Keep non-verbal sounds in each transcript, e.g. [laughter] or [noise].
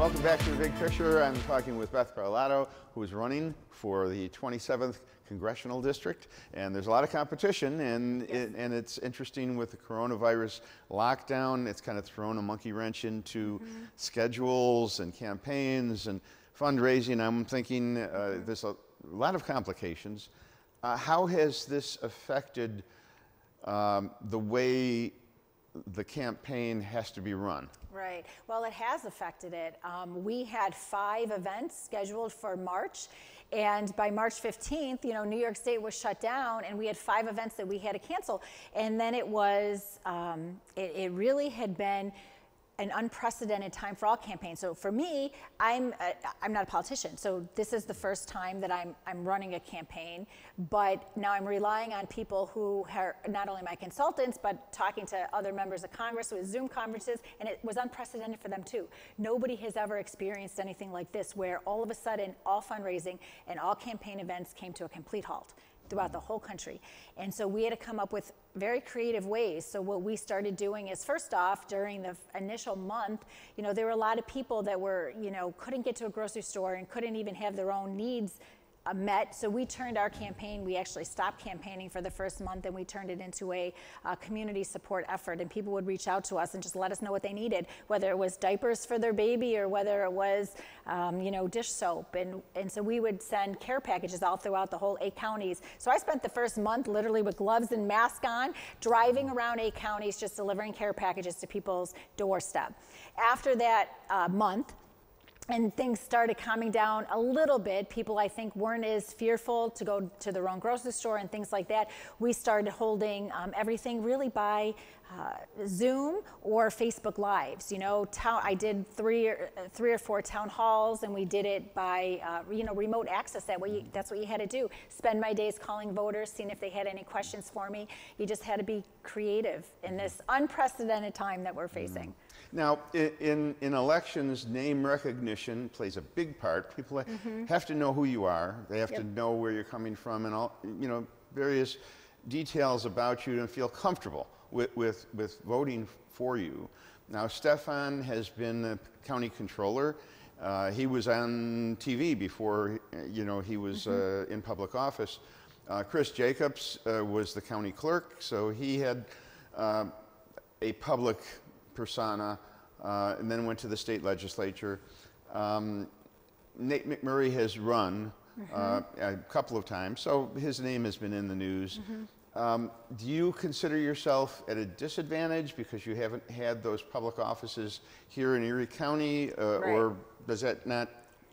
Welcome back to the big picture. I'm talking with Beth Parlato, who is running for the 27th congressional district, and there's a lot of competition, and Yes. it, and it's interesting with the coronavirus lockdown. It's kind of thrown a monkey wrench into schedules and campaigns and fundraising. I'm thinking uh, there's a lot of complications. Uh, how has this affected um, the way the campaign has to be run? Right. Well, it has affected it. Um, we had five events scheduled for March, and by March 15th, you know, New York State was shut down, and we had five events that we had to cancel. And then it was, um, it, it really had been an unprecedented time for all campaigns. So for me, I'm uh, I'm not a politician, so this is the first time that I'm I'm running a campaign. But now I'm relying on people who are not only my consultants, but talking to other members of Congress with Zoom conferences, and it was unprecedented for them too. Nobody has ever experienced anything like this, where all of a sudden all fundraising and all campaign events came to a complete halt throughout the whole country. And so we had to come up with very creative ways. So what we started doing is first off, during the initial month, you know, there were a lot of people that were, you know, couldn't get to a grocery store and couldn't even have their own needs uh, met. So we turned our campaign, we actually stopped campaigning for the first month and we turned it into a community support effort. And people would reach out to us and just let us know what they needed, whether it was diapers for their baby or whether it was, um, you know, dish soap. And, and so we would send care packages all throughout the whole eight counties. So I spent the first month literally with gloves and mask on, driving around eight counties, just delivering care packages to people's doorstep. After that uh, month, and things started calming down a little bit. People, I think, weren't as fearful to go to their own grocery store and things like that. We started holding um, everything really by uh, Zoom or Facebook Lives. You know, town, I did three or, uh, three or four town halls, and we did it by uh, you know remote access. That way, you, that's what you had to do. Spend my days calling voters, seeing if they had any questions for me. You just had to be creative in this unprecedented time that we're facing. Now, in, in elections, name recognition plays a big part. People have to know who you are. They have to Mm-hmm. Know where you're coming from and all, you know, various details about you and feel comfortable with, with, with voting for you. Now, Stefan has been the county controller. Uh, he was on TV before, you know, he was uh, in public office. Uh, Chris Jacobs uh, was the county clerk, so he had uh, a public persona, uh, and then went to the state legislature. Um, Nate McMurray has run uh, a couple of times, so his name has been in the news. Um, do you consider yourself at a disadvantage because you haven't had those public offices here in Erie County, uh, or does that not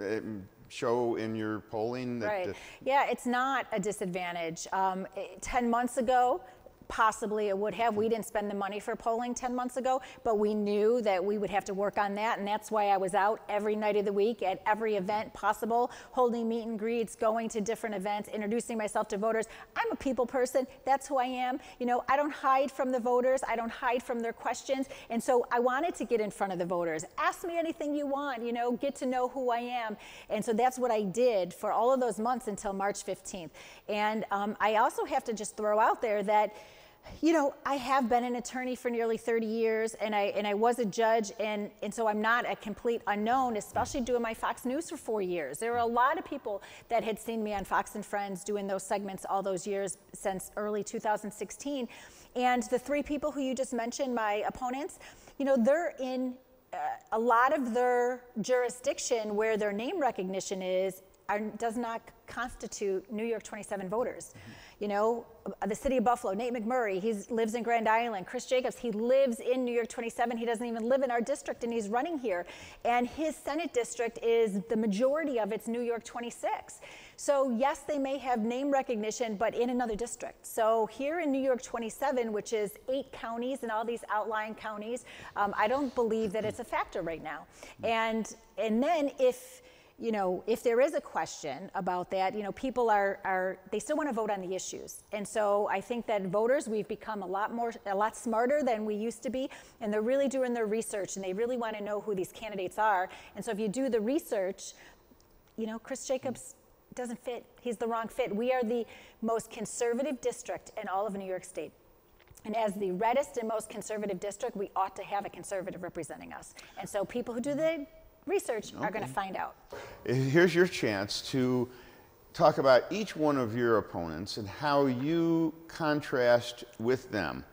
um, show in your polling? That Right. Yeah, it's not a disadvantage. Um, eh, 10 months ago, possibly it would have. We didn't spend the money for polling 10 months ago, but we knew that we would have to work on that. And that's why I was out every night of the week at every event possible, holding meet and greets, going to different events, introducing myself to voters. I'm a people person. That's who I am. You know, I don't hide from the voters. I don't hide from their questions. And so I wanted to get in front of the voters. Ask me anything you want, you know, get to know who I am. And so that's what I did for all of those months until March 15th. And um, I also have to just throw out there that you know, I have been an attorney for nearly 30 years, and I and I was a judge, and and so I'm not a complete unknown, especially doing my Fox News for four years. There were a lot of people that had seen me on Fox and Friends doing those segments all those years since early 2016, and the three people who you just mentioned, my opponents, you know, they're in uh, a lot of their jurisdiction where their name recognition is are, does not constitute New York 27 voters. You know, the city of Buffalo, Nate McMurray, he lives in Grand Island. Chris Jacobs, he lives in New York 27. He doesn't even live in our district and he's running here. And his Senate district is the majority of its New York 26. So, yes, they may have name recognition, but in another district. So, here in New York 27, which is eight counties and all these outlying counties, um, I don't believe that it's a factor right now. And, and then if you know, if there is a question about that, you know, people are, are they still want to vote on the issues. And so I think that voters, we've become a lot more, a lot smarter than we used to be, and they're really doing their research and they really want to know who these candidates are. And so if you do the research, you know, Chris Jacobs doesn't fit. He's the wrong fit. We are the most conservative district in all of New York State. And as the reddest and most conservative district, we ought to have a conservative representing us. And so people who do the research are going to find out. Here's your chance to talk about each one of your opponents and how you contrast with them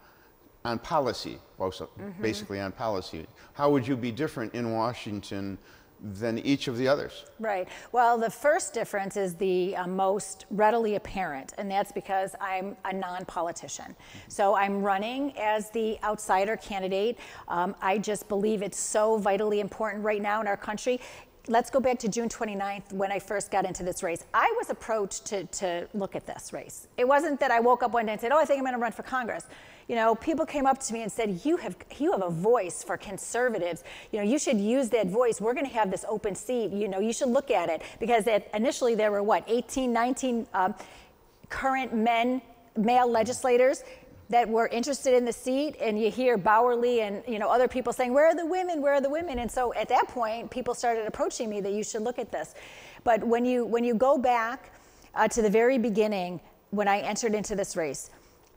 on policy, Mm-hmm. basically on policy. How would you be different in Washington than each of the others? Right. Well, the first difference is the uh, most readily apparent, and that's because I'm a non politician. So I'm running as the outsider candidate. Um, I just believe it's so vitally important right now in our country. Let's go back to June 29th when I first got into this race. I was approached to, to look at this race. It wasn't that I woke up one day and said, Oh, I think I'm going to run for Congress. You know, people came up to me and said, "You have you have a voice for conservatives. You know, you should use that voice. We're going to have this open seat. You know, you should look at it because it, initially there were what 18, 19 um, current men, male legislators." That were interested in the seat, and you hear Bowerly and you know other people saying, "Where are the women? Where are the women?" And so at that point, people started approaching me that you should look at this. But when you when you go back uh, to the very beginning, when I entered into this race,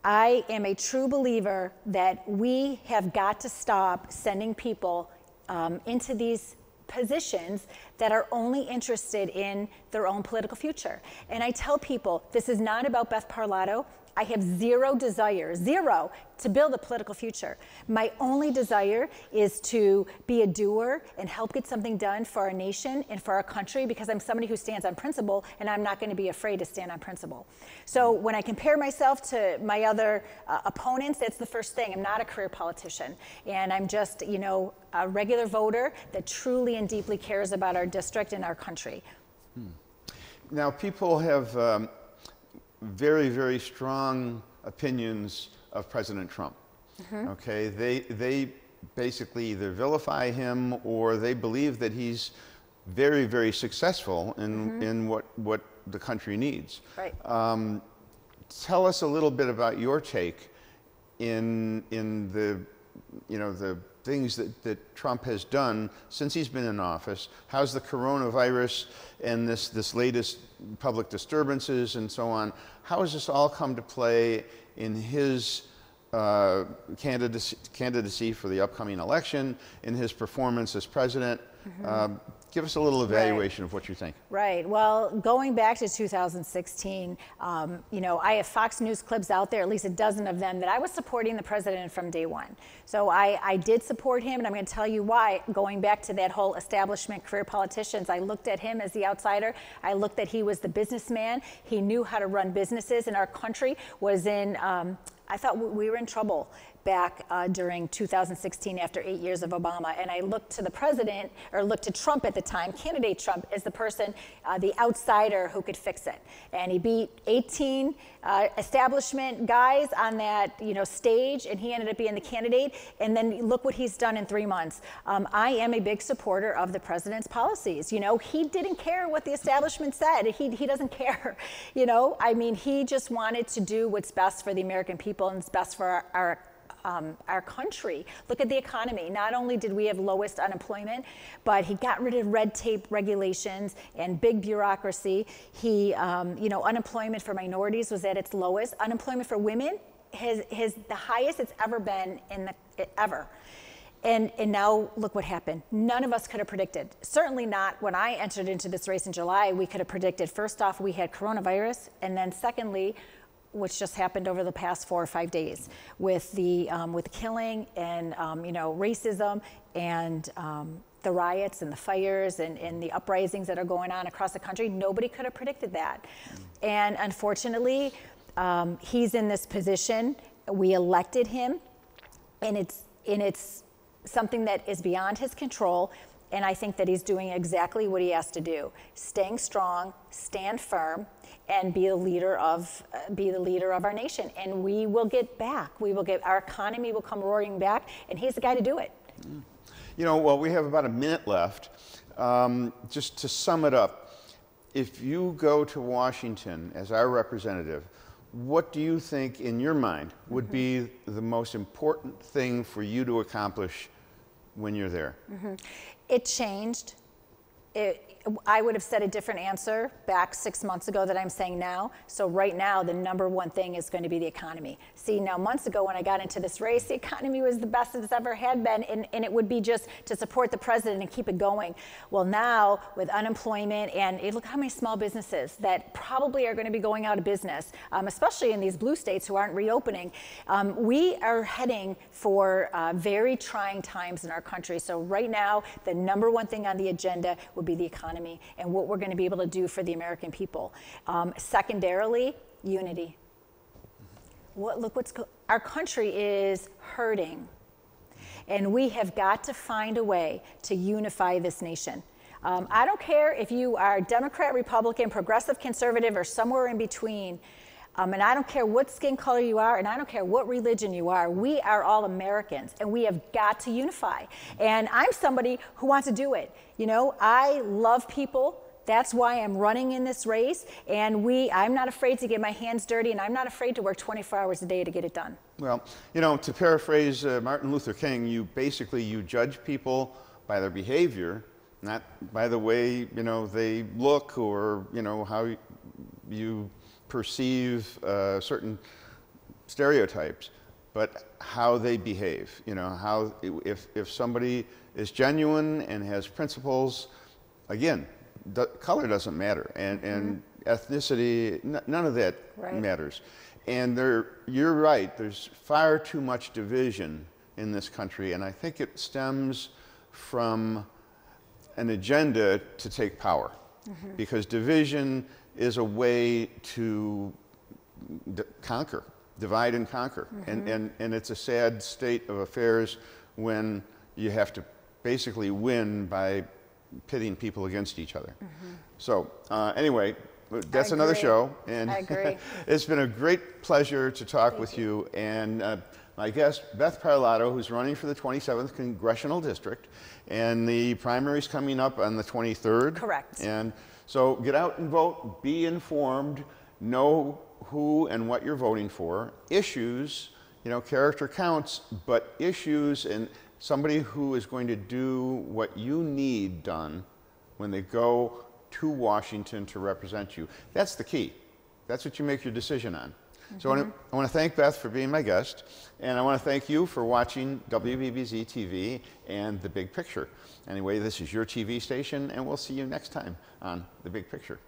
I am a true believer that we have got to stop sending people um, into these positions that are only interested in their own political future. And I tell people this is not about Beth Parlato. I have zero desire, zero, to build a political future. My only desire is to be a doer and help get something done for our nation and for our country because I'm somebody who stands on principle and I'm not going to be afraid to stand on principle. So when I compare myself to my other uh, opponents, that's the first thing. I'm not a career politician and I'm just, you know, a regular voter that truly and deeply cares about our district and our country. Now, people have um, very, very strong opinions of President Trump. Okay, they they basically either vilify him or they believe that he's very, very successful in in what what the country needs. Right. Um, tell us a little bit about your take in in the you know the things that, that Trump has done since he's been in office. How's the coronavirus and this this latest public disturbances and so on? How has this all come to play in his uh, candidacy, candidacy for the upcoming election, in his performance as president? Um, give us a little evaluation of what you think. Right. Well, going back to 2016, um, you know, I have Fox News clips out there, at least a dozen of them, that I was supporting the president from day one. So I, I did support him, and I'm going to tell you why. Going back to that whole establishment career politicians, I looked at him as the outsider. I looked that he was the businessman. He knew how to run businesses, and our country was in. Um, I thought we were in trouble back uh, during 2016 after eight years of Obama. And I looked to the president, or looked to Trump at the time, candidate Trump, as the person, uh, the outsider who could fix it. And he beat 18 uh, establishment guys on that you know, stage, and he ended up being the candidate. And then look what he's done in three months. Um, I am a big supporter of the president's policies. You know, he didn't care what the establishment said. He, he doesn't [laughs] care. You know, I mean, he just wanted to do what's best for the American people and what's best for our, our um, our country. Look at the economy. Not only did we have lowest unemployment, but he got rid of red tape regulations and big bureaucracy. He, um, you know, unemployment for minorities was at its lowest. Unemployment for women is, is the highest it's ever been in the ever. And, and now look what happened. None of us could have predicted. Certainly not when I entered into this race in July. We could have predicted. First off, we had coronavirus, and then secondly, which just happened over the past four or five days with the um, with killing and um, you know racism and um, the riots and the fires and, and the uprisings that are going on across the country. Nobody could have predicted that, and unfortunately, um, he's in this position. We elected him, and it's and it's something that is beyond his control. And I think that he's doing exactly what he has to do: staying strong, stand firm, and be the leader of uh, be the leader of our nation. And we will get back. We will get our economy will come roaring back, and he's the guy to do it. You know, well, we have about a minute left. Um, just to sum it up, if you go to Washington as our representative, what do you think, in your mind, would be the most important thing for you to accomplish when you're there? It changed. It, I would have said a different answer back six months ago that I'm saying now. So right now, the number one thing is going to be the economy. See, now months ago when I got into this race, the economy was the best it's ever had been, and, and it would be just to support the president and keep it going. Well, now with unemployment and look how many small businesses that probably are going to be going out of business, um, especially in these blue states who aren't reopening. Um, we are heading for uh, very trying times in our country. So right now, the number one thing on the agenda would be the economy and what we're going to be able to do for the American people. Um, secondarily, unity. What, look what's our country is hurting. And we have got to find a way to unify this nation. Um, I don't care if you are Democrat, Republican, progressive, conservative, or somewhere in between. Um, and I don't care what skin color you are, and I don't care what religion you are. We are all Americans, and we have got to unify. And I'm somebody who wants to do it. You know, I love people. That's why I'm running in this race, and we, I'm not afraid to get my hands dirty, and I'm not afraid to work 24 hours a day to get it done. Well, you know, to paraphrase uh, Martin Luther King, you basically you judge people by their behavior, not by the way you know they look or you know how you perceive uh, certain stereotypes, but how they behave. You know, how if, if somebody is genuine and has principles, again, the color doesn't matter, and, and ethnicity, n- none of that Right. matters. And there, you're right. There's far too much division in this country, and I think it stems from an agenda to take power, because division is a way to d- conquer, divide and conquer, and, and and it's a sad state of affairs when you have to basically win by pitting people against each other. So uh, anyway, that's another show, and I [laughs] agree. it's been a great pleasure to talk with you. And uh, my guest, Beth Parlato, who's running for the 27th Congressional District, and the primary's coming up on the 23rd. Correct. And so get out and vote, be informed, know who and what you're voting for. Issues, you know, character counts, but issues and somebody who is going to do what you need done when they go to Washington to represent you. That's the key. That's what you make your decision on. So I want, to, I want to thank Beth for being my guest, and I want to thank you for watching WBBZ TV and The Big Picture. Anyway, this is your TV station, and we'll see you next time on The Big Picture.